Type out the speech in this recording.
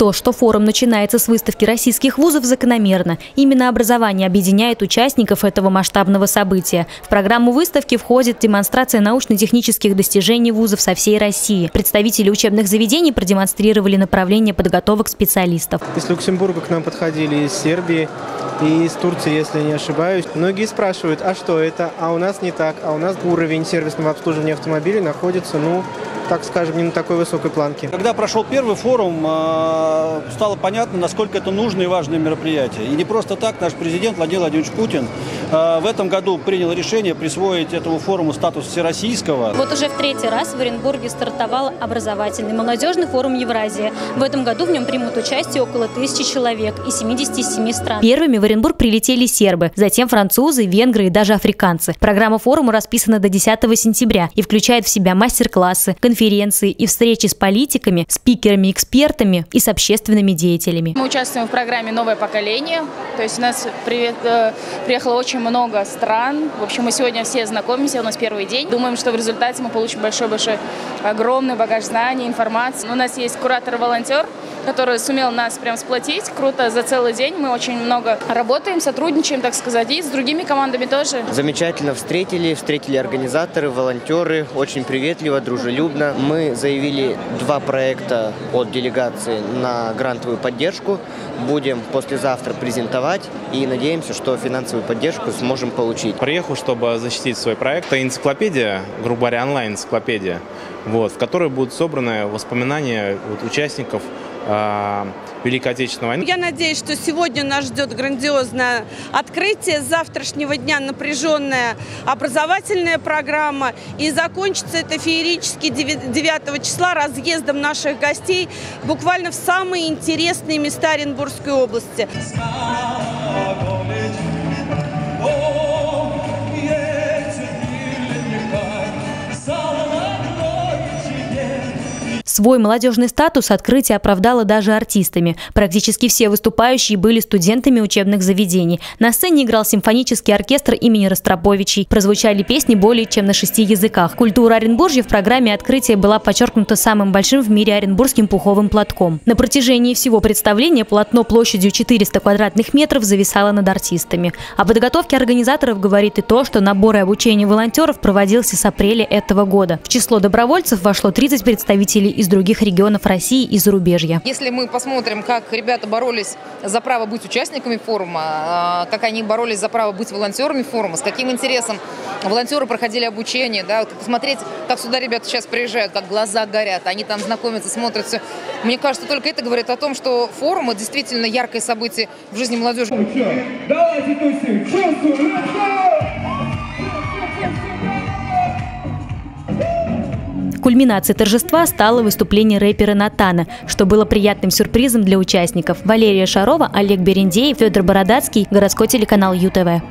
То, что форум начинается с выставки российских вузов, закономерно. Именно образование объединяет участников этого масштабного события. В программу выставки входит демонстрация научно-технических достижений вузов со всей России. Представители учебных заведений продемонстрировали направление подготовок специалистов. Из Люксембурга к нам подходили из Сербии и из Турции, если не ошибаюсь. Многие спрашивают, а что это? А у нас не так. А у нас уровень сервисного обслуживания автомобилей находится, ну, так скажем, не на такой высокой планке. Когда прошел первый форум, а, стало понятно, насколько это нужное и важное мероприятие. И не просто так наш президент Владимир Владимирович Путин а, в этом году принял решение присвоить этому форуму статус всероссийского. Вот уже в третий раз в Оренбурге стартовал образовательный молодежный форум Евразия. В этом году в нем примут участие около тысячи человек из 77 стран. Первыми в Оренбург прилетели сербы, затем французы, венгры и даже африканцы. Программа форума расписана до 10 сентября и включает в себя мастер-классы, конференции, конференции и встречи с политиками, спикерами, экспертами и с общественными деятелями. Мы участвуем в программе «Новое поколение». То есть у нас э, приехало очень много стран. В общем, мы сегодня все знакомимся, у нас первый день. Думаем, что в результате мы получим большой-большой, огромный багаж знаний, информации. У нас есть куратор-волонтер, который сумел нас прям сплотить. Круто за целый день. Мы очень много работаем, сотрудничаем, так сказать, и с другими командами тоже. Замечательно встретили, встретили организаторы, волонтеры, очень приветливо, дружелюбно. Мы заявили два проекта от делегации на грантовую поддержку. Будем послезавтра презентовать и надеемся, что финансовую поддержку сможем получить. Приехал, чтобы защитить свой проект. Это энциклопедия, грубо говоря, онлайн-энциклопедия, вот, в которой будут собраны воспоминания вот, участников Великой Отечественной войны. Я надеюсь, что сегодня нас ждет грандиозное открытие, с завтрашнего дня напряженная образовательная программа. И закончится это феерически 9 числа разъездом наших гостей буквально в самые интересные места Оренбургской области. Свой молодежный статус открытие оправдало даже артистами. Практически все выступающие были студентами учебных заведений. На сцене играл симфонический оркестр имени Ростроповичей. Прозвучали песни более чем на шести языках. Культура Оренбуржья в программе открытия была подчеркнута самым большим в мире оренбургским пуховым платком. На протяжении всего представления полотно площадью 400 квадратных метров зависало над артистами. О подготовке организаторов говорит и то, что набор и обучение волонтеров проводился с апреля этого года. В число добровольцев вошло 30 представителей из других регионов России и зарубежья. Если мы посмотрим, как ребята боролись за право быть участниками форума, а, как они боролись за право быть волонтерами форума, с каким интересом волонтеры проходили обучение, да, вот посмотреть, как сюда ребята сейчас приезжают, как глаза горят, они там знакомятся, смотрят все. Мне кажется, только это говорит о том, что форум – это действительно яркое событие в жизни молодежи. Давайте тусим, чувствуем, Кульминацией торжества стало выступление рэпера Натана, что было приятным сюрпризом для участников. Валерия Шарова, Олег Берендеев, Федор Бородацкий, городской телеканал ЮТВ.